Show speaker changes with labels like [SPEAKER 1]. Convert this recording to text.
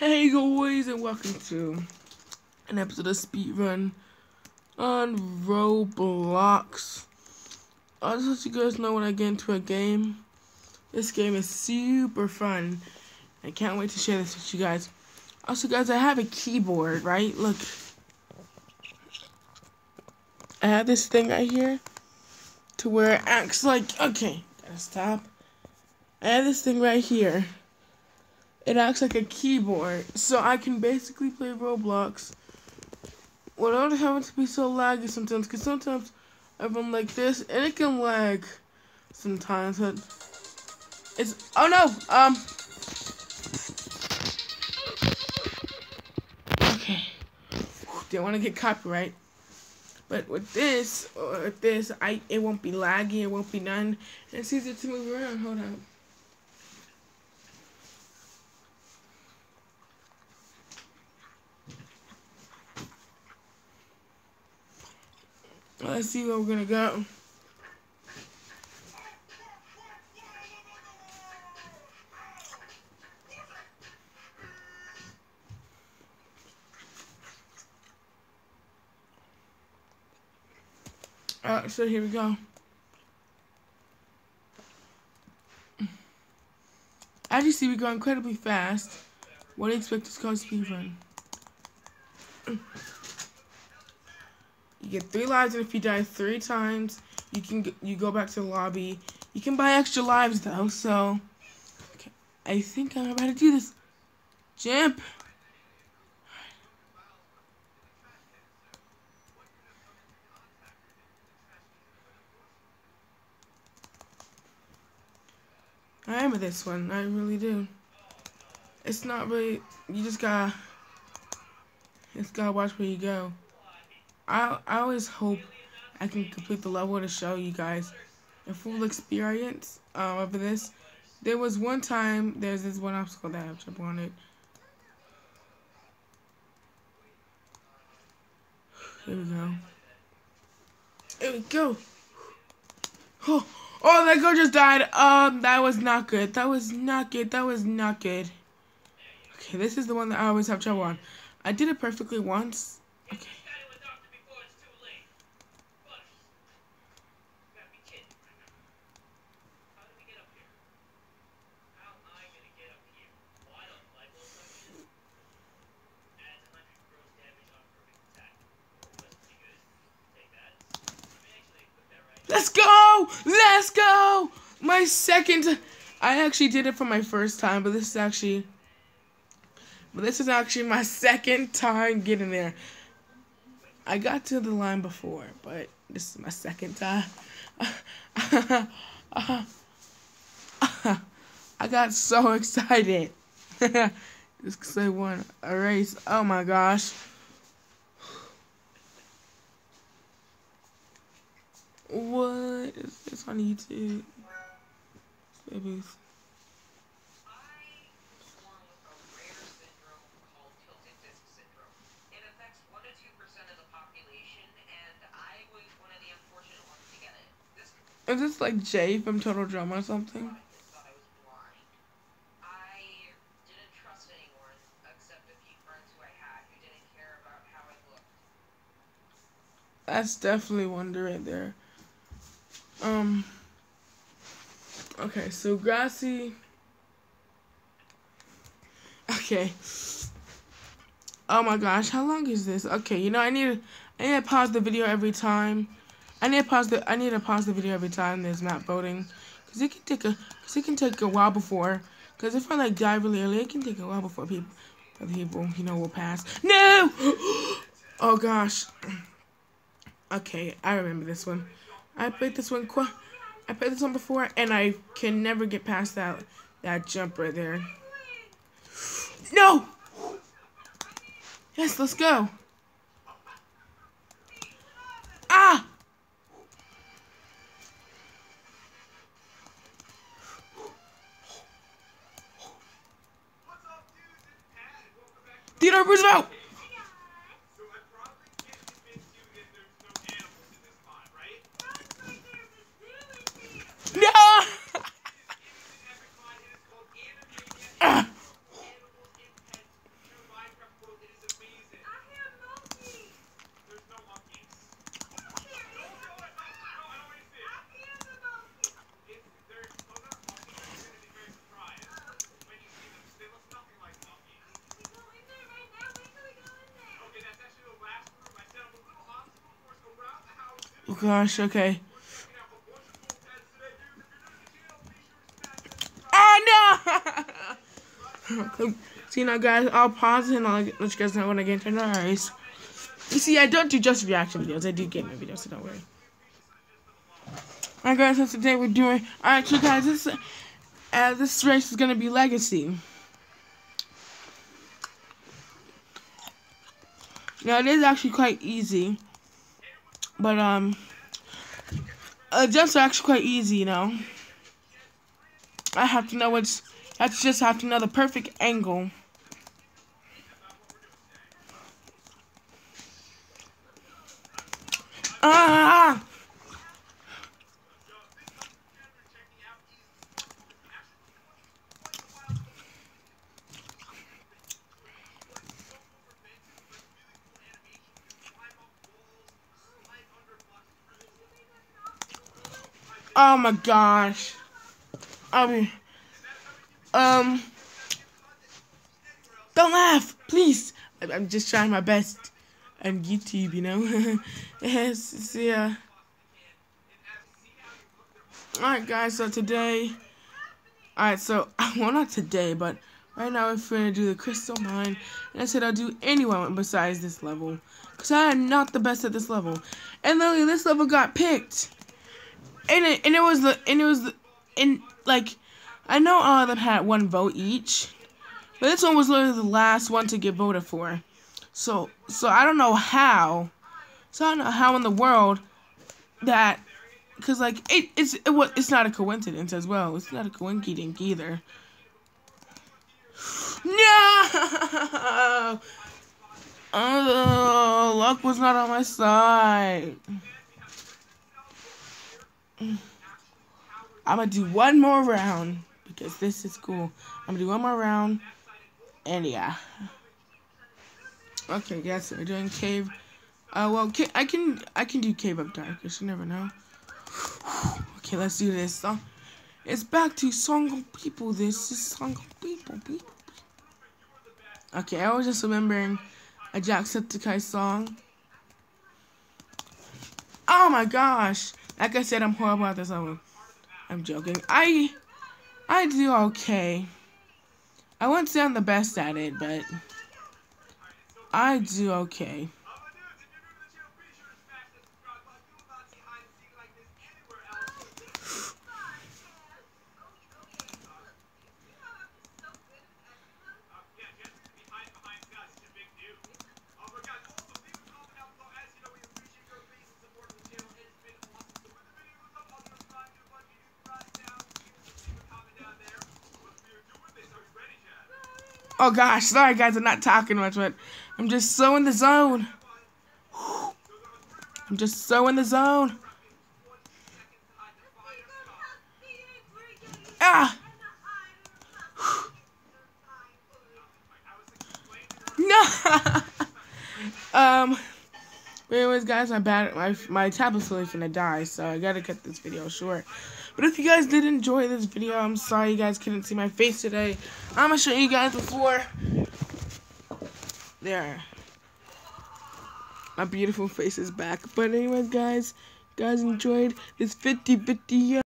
[SPEAKER 1] Hey guys and welcome to an episode of Speedrun on Roblox. I'll just let you guys know when I get into a game. This game is super fun. I can't wait to share this with you guys. Also guys, I have a keyboard, right? Look. I have this thing right here to where it acts like, okay, gotta stop. I have this thing right here it acts like a keyboard. So I can basically play Roblox without having to be so laggy sometimes. Because sometimes I run like this and it can lag sometimes. But it's, oh no, um. Okay. Didn't want to get copyright. But with this, or with this, I it won't be laggy, it won't be none. And it's easier to move around. Hold on. Let's see where we're gonna go. Alright, so here we go. As you see, we go incredibly fast. What do you expect this car to speed run? You get three lives, and if you die three times, you can you go back to the lobby. You can buy extra lives though, so okay. I think I'm about to do this. Jump. I am remember this one. I really do. It's not really. You just gotta. Just gotta watch where you go. I, I always hope I can complete the level to show you guys a full experience um, of this. There was one time, there's this one obstacle that I have jump on it. Here we go. Here we go. Oh, oh, that girl just died. Um, that was not good. That was not good. That was not good. Okay, this is the one that I always have trouble on. I did it perfectly once. Okay. Let's go! Let's go! My second... I actually did it for my first time, but this is actually... But this is actually my second time getting there. I got to the line before, but this is my second time. I got so excited. Just because I won a race. Oh my gosh. What is this on YouTube? Babies. Is this like Jay from Total Drama or something? That's definitely Wonder right there. Um. Okay, so Grassy. Okay. Oh my gosh, how long is this? Okay, you know I need I need to pause the video every time. I need to pause the I need to pause the video every time there's map voting, cause it can take a cause it can take a while before. Cause if I like die really early, it can take a while before people other people you know will pass. No. oh gosh. Okay, I remember this one. I played this one I played this one before, and I can never get past that that jump right there. No! Yes, let's go. Ah! Theodore Roosevelt! Gosh, okay. Oh no! See now guys, I'll pause and I'll let you guys know when I get into the race. You see, I don't do just reaction videos, I do gaming videos, so don't worry. Alright guys, so today we're doing, alright so guys, this, uh, this race is gonna be Legacy. Now it is actually quite easy. But um uh, jumps are actually quite easy, you know. I have to know what's I just have to know the perfect angle. Ah! Oh my gosh. I mean, um, don't laugh, please. I'm just trying my best on YouTube, you know. yes, yeah. Alright, guys, so today, alright, so, well, not today, but right now we're going to do the crystal mine, and I said I'll do anyone besides this level, because I am not the best at this level, and literally, this level got picked and it and it was the and it was the and like I know all of them had one vote each, but this one was literally the last one to get voted for. So so I don't know how. So I don't know how in the world that because like it it's it was it's not a coincidence as well. It's not a coincidence either. No. Oh, luck was not on my side. I'm gonna do one more round because this is cool. I'm gonna do one more round, and yeah. Okay, guys, we're doing cave. Uh, well, I can I can do cave up darkest. You never know. okay, let's do this. Uh, it's back to song of people. This is song of people. People. Okay, I was just remembering a Jacksepticeye song. Oh my gosh. Like I said, I'm horrible at this level. I'm joking. I I do okay. I wouldn't say I'm the best at it, but I do okay. Oh gosh, sorry guys, I'm not talking much, but I'm just so in the zone. I'm just so in the zone. Ah! Guys, my bad, my my tablet's really finna die, so I gotta cut this video short. But if you guys did enjoy this video, I'm sorry you guys couldn't see my face today. I'm to show you guys before. There. My beautiful face is back. But anyways, guys, guys enjoyed this 50 50 uh,